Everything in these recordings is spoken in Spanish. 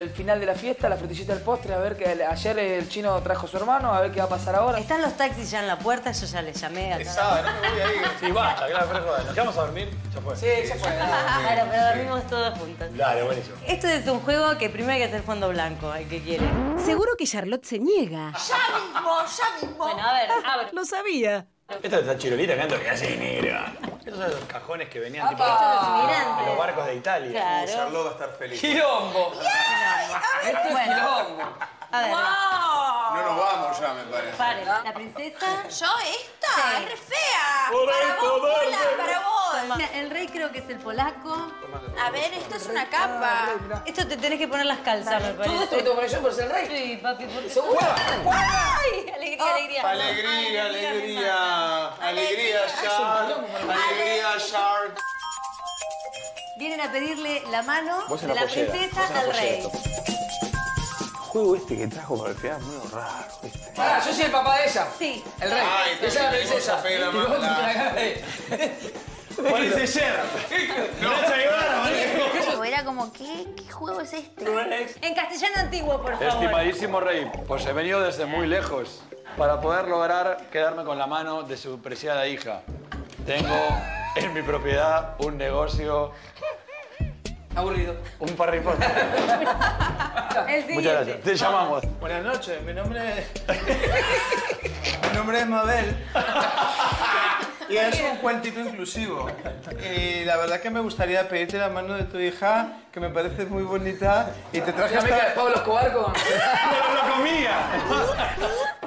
El final de la fiesta, la frutillita del postre, a ver que ayer el chino trajo a su hermano, a ver qué va a pasar ahora. Están los taxis ya en la puerta, yo ya les llamé a Pesada, no me voy a ir. Sí, basta, claro, pero joder. ¿Nos quedamos a dormir? Ya fue. Sí, ya fue. Claro, pero dormimos todos juntos. Dale, buenísimo. Esto es un juego que primero hay que hacer fondo blanco, el que quiere. Seguro que Charlotte se niega. Ya mismo, ya mismo. Bueno, a ver, abre. Lo sabía. Esta es esta chirolita que anda que hace negra. Estos son los cajones que venían tipo, Esto en los barcos de Italia. Claro. Charlotte va a estar feliz. ¡Quilombo! Esto es Bueno. quilombo. A ver, No nos vamos ya, me parece. pare. La princesa. ¿Yo esta? Sí. ¡Es re fea! Por para esto, vos. Pola, para vos. Mira, el rey creo que es el polaco. A ver, esto es una capa. Esto te tenés que poner las calzas, me ¿Todo esto parece. lo tengo que poner yo por ser el rey? Sí, papi, por ¿Seguro? ¡Ay! Alegría, alegría. Alegría, alegría, alegría, Shark, Vienen a pedirle la mano de la la pollera, princesa al rey. juego este que trajo para el final es muy raro, ¿viste? Pará, yo soy el papá de ella. Sí. El rey. Ay, ella es la princesa. a Fe la Y vos mano. te la agarré. Parece Cher. No O Era como, ¿qué, ¿qué juego es este? En castellano antiguo, por favor. Estimadísimo rey, pues he venido desde muy lejos para poder lograr quedarme con la mano de su preciada hija. Tengo en mi propiedad un negocio, Aburrido. un siguiente. Muchas gracias. Te llamamos. Buenas noches, mi nombre es. mi nombre es Mabel. Y es un cuentito inclusivo. Y la verdad que me gustaría pedirte la mano de tu hija, que me parece muy bonita. Y te traje Ya hasta- cae Pablo Escobar con... ¡Pero lo comía!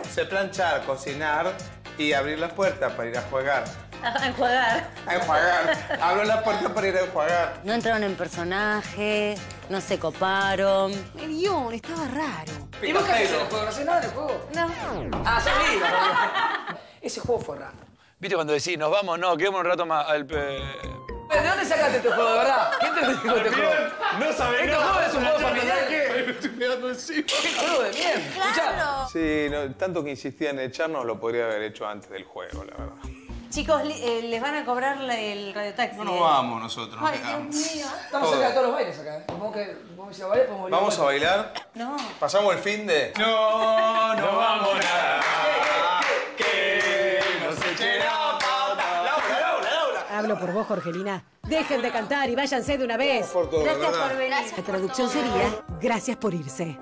Sé planchar, cocinar y abrir la puerta para ir a jugar. A enjuagar. A enjuagar. Abro la puerta para ir a enjuagar. No entraron en personaje, no se coparon. El guion estaba raro. ¿Y vos qué el juego? ¿No haces nada en el juego? No. Ah, salí. Ese juego fue raro. ¿Viste cuando decís, nos vamos? No, quedemos un rato más. al pe- ¿De dónde sacaste este juego, de verdad? ¿Quién te dijo este juego? No sabés, Este juego es un juego familiar. Me estoy pegando encima. ¡Qué juego de mierda! Sí, no, tanto que insistía en echarnos lo podría haber hecho antes del juego, la verdad. Chicos, eh, les van a cobrar la- el radiotaxi. No nos ¿eh? vamos nosotros, nos Ay, Dios quedamos. mío. Estamos cerca de todos los bailes acá. ¿eh? Vamos que vamos a ir a bailar, podemos ¿Vamos a bailar? No. ¿Pasamos el fin de...? No, no vamos nada. Que no se eche la pata. Laura, Laura, Laura. Hablo por vos, Jorgelina. Dejen de cantar y váyanse de una vez. Por todo, Gracias ¿verdad? por venir. La traducción sería, gracias por irse.